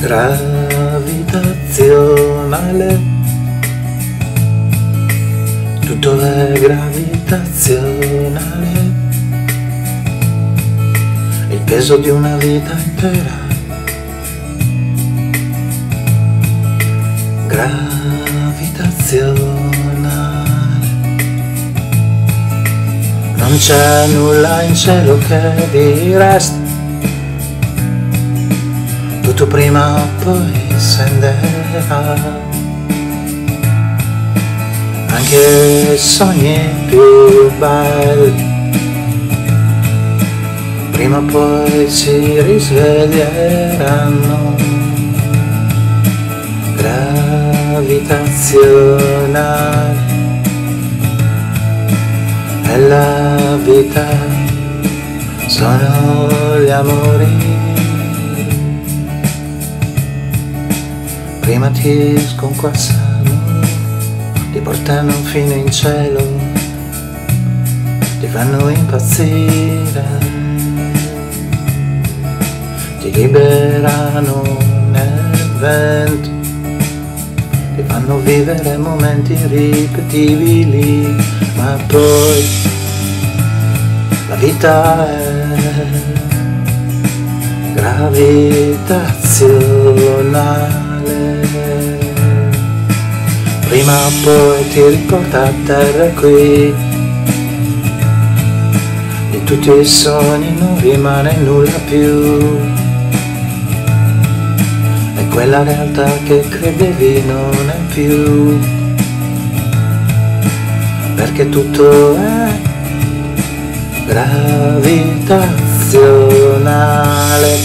gravitazionale. Tutto è gravitazionale. Il peso di una vita intera. Gravitazionale. Non c'è nulla in cielo che di resto tutto prima o poi scenderà anche sogni più belli. Prima o poi si risveglieranno. Gravitazionale. E la vita. Sono gli amori prima ti sconquassano, ti portano fino in cielo, ti fanno impazzire, ti liberano nel vento, ti fanno vivere momenti irripetibili, ma poi la vita è gravitazionale prima o poi ti riporta a terra qui. Di tutti i sogni non rimane nulla più. E quella realtà che credevi non è più. Perché tutto è gravitazionale.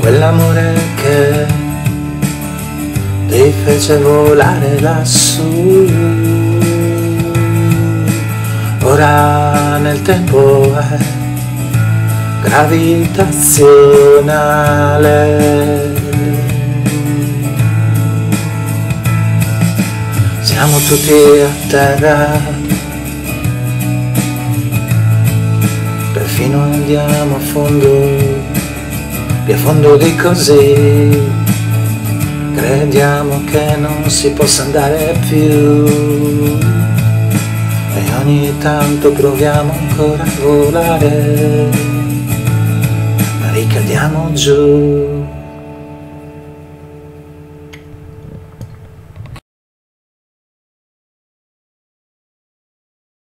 Quell'amore che ti fece volare lassù. Ora nel tempo è gravitazionale. Siamo tutti a terra, perfino andiamo a fondo, più a fondo di così Crediamo che non si possa andare più e ogni tanto proviamo ancora a volare, ma ricadiamo giù.